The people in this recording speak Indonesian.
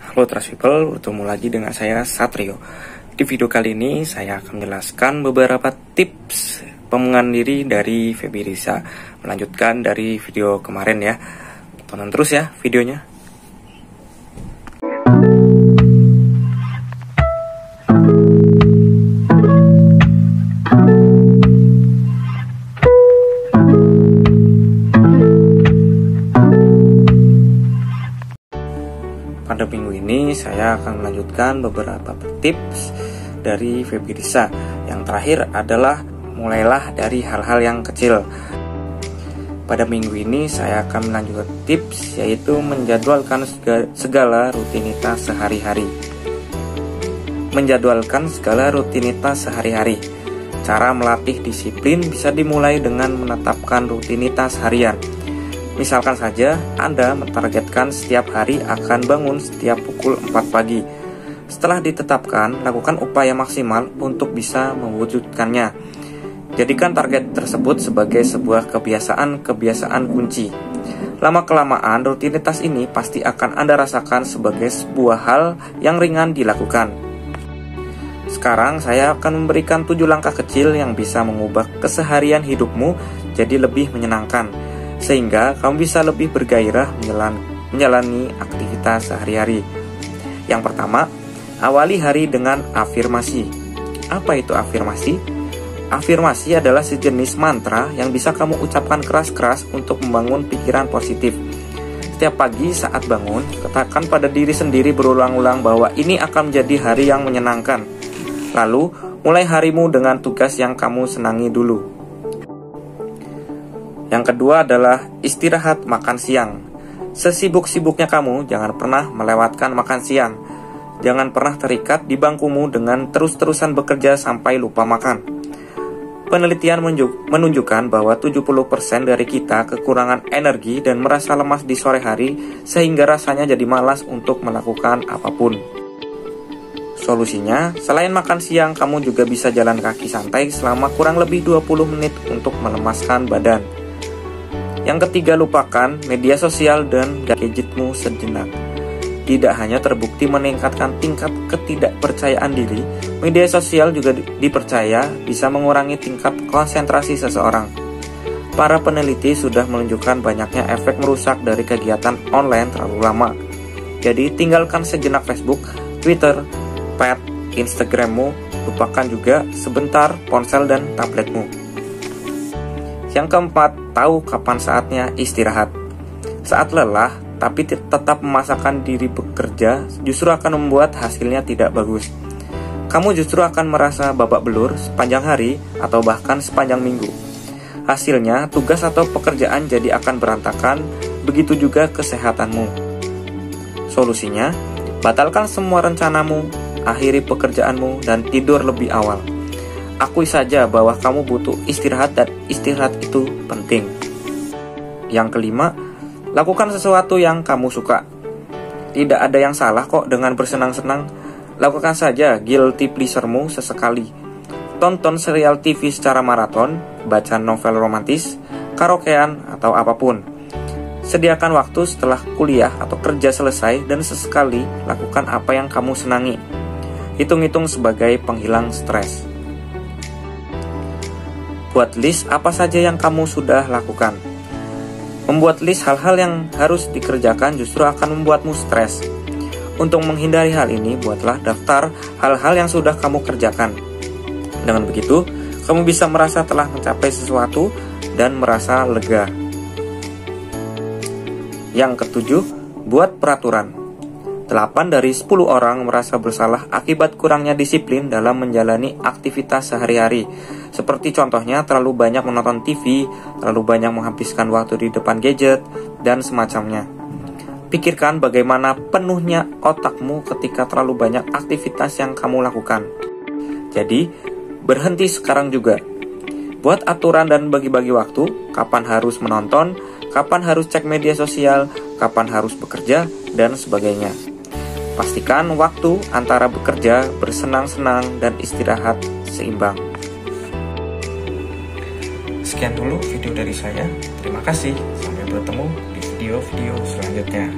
Halo Trust People, bertemu lagi dengan saya Satrio. Di video kali ini saya akan menjelaskan beberapa tips pemengan diri dari Feby Risa. Melanjutkan dari video kemarin ya. Tonton terus ya videonya. Pada minggu ini saya akan melanjutkan beberapa tips dari Feby Risa. Yang terakhir adalah mulailah dari hal-hal yang kecil. Pada minggu ini saya akan melanjutkan tips yaitu menjadwalkan segala rutinitas sehari-hari. Menjadwalkan segala rutinitas sehari-hari. Cara melatih disiplin bisa dimulai dengan menetapkan rutinitas harian Misalkan saja Anda mentargetkan setiap hari akan bangun setiap pukul 4 pagi. Setelah ditetapkan, lakukan upaya maksimal untuk bisa mewujudkannya. Jadikan target tersebut sebagai sebuah kebiasaan-kebiasaan kunci. Lama-kelamaan, rutinitas ini pasti akan Anda rasakan sebagai sebuah hal yang ringan dilakukan. Sekarang saya akan memberikan tujuh langkah kecil yang bisa mengubah keseharian hidupmu jadi lebih menyenangkan sehingga kamu bisa lebih bergairah menjalani, aktivitas sehari-hari. Yang pertama, awali hari dengan afirmasi. Apa itu afirmasi? Afirmasi adalah sejenis mantra yang bisa kamu ucapkan keras-keras untuk membangun pikiran positif. Setiap pagi saat bangun, katakan pada diri sendiri berulang-ulang bahwa ini akan menjadi hari yang menyenangkan. Lalu, mulai harimu dengan tugas yang kamu senangi dulu. Yang kedua adalah istirahat makan siang. Sesibuk-sibuknya kamu, jangan pernah melewatkan makan siang. Jangan pernah terikat di bangkumu dengan terus-terusan bekerja sampai lupa makan. Penelitian menunjukkan bahwa 70% dari kita kekurangan energi dan merasa lemas di sore hari sehingga rasanya jadi malas untuk melakukan apa pun. Solusinya, selain makan siang, kamu juga bisa jalan kaki santai selama kurang lebih 20 menit untuk melemaskan badan. Yang ketiga, lupakan media sosial dan gadgetmu sejenak. Tidak hanya terbukti meningkatkan tingkat ketidakpercayaan diri, media sosial juga dipercaya bisa mengurangi tingkat konsentrasi seseorang. Para peneliti sudah menunjukkan banyaknya efek merusak dari kegiatan online terlalu lama. Jadi, tinggalkan sejenak Facebook, Twitter, pet, Instagrammu, lupakan juga sebentar ponsel dan tabletmu. Yang keempat, tahu kapan saatnya istirahat. Saat lelah, tapi tetap memasakkan diri bekerja, justru akan membuat hasilnya tidak bagus. Kamu justru akan merasa babak belur sepanjang hari atau bahkan sepanjang minggu. Hasilnya, tugas atau pekerjaan jadi akan berantakan, begitu juga kesehatanmu. Solusinya, batalkan semua rencanamu, akhiri pekerjaanmu, dan tidur lebih awal. Akui saja bahwa kamu butuh istirahat dan istirahat itu penting. Yang kelima, lakukan sesuatu yang kamu suka. Tidak ada yang salah kok dengan bersenang-senang. Lakukan saja guilty pleasuremu sesekali. Tonton serial TV secara maraton, baca novel romantis, karaokean, atau apa pun. Sediakan waktu setelah kuliah atau kerja selesai dan sesekali lakukan apa yang kamu senangi. Hitung-hitung sebagai penghilang stres. Buat list apa saja yang kamu sudah lakukan. Membuat list hal-hal yang harus dikerjakan justru akan membuatmu stres. Untuk menghindari hal ini, buatlah daftar hal-hal yang sudah kamu kerjakan. Dengan begitu, kamu bisa merasa telah mencapai sesuatu dan merasa lega. Yang ketujuh, buat peraturan. 8 dari 10 orang merasa bersalah akibat kurangnya disiplin dalam menjalani aktivitas sehari-hari. Seperti contohnya terlalu banyak menonton TV, terlalu banyak menghabiskan waktu di depan gadget, dan semacamnya. Pikirkan bagaimana penuhnya otakmu ketika terlalu banyak aktivitas yang kamu lakukan. Jadi, berhenti sekarang juga. Buat aturan dan bagi-bagi waktu, kapan harus menonton, kapan harus cek media sosial, kapan harus bekerja, dan sebagainya. Pastikan waktu antara bekerja, bersenang-senang, dan istirahat seimbang. Sekian dulu video dari saya. Terima kasih. Sampai bertemu di video-video selanjutnya.